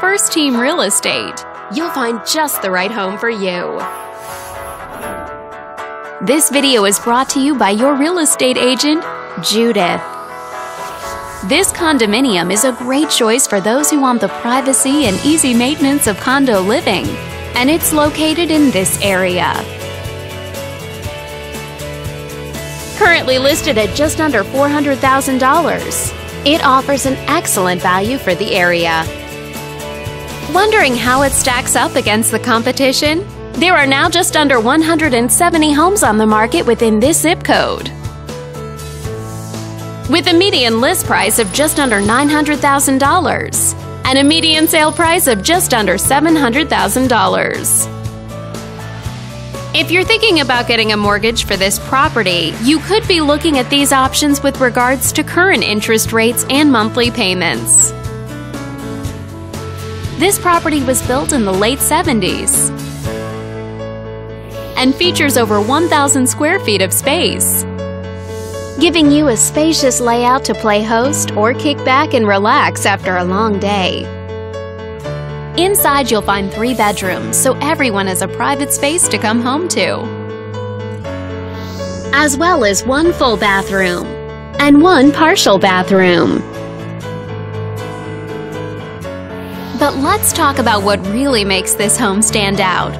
First Team Real Estate. You'll find just the right home for you. This video is brought to you by your real estate agent, Judith. This condominium is a great choice for those who want the privacy and easy maintenance of condo living, and it's located in this area. Currently listed at just under $400,000, it offers an excellent value for the area. Wondering how it stacks up against the competition? There are now just under 170 homes on the market within this zip code. With a median list price of just under $900,000 and a median sale price of just under $700,000. If you're thinking about getting a mortgage for this property, you could be looking at these options with regards to current interest rates and monthly payments. This property was built in the late 70s and features over 1,000 square feet of space, giving you a spacious layout to play host or kick back and relax after a long day. Inside, you'll find three bedrooms, so everyone has a private space to come home to, as well as one full bathroom and one partial bathroom. But let's talk about what really makes this home stand out.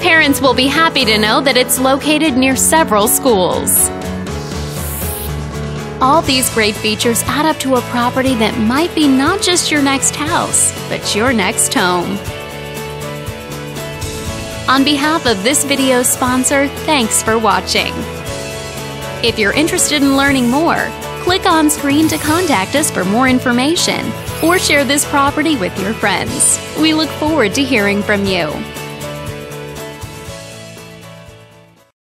Parents will be happy to know that it's located near several schools. All these great features add up to a property that might be not just your next house, but your next home. On behalf of this video sponsor, thanks for watching. If you're interested in learning more, click on screen to contact us for more information or share this property with your friends. We look forward to hearing from you.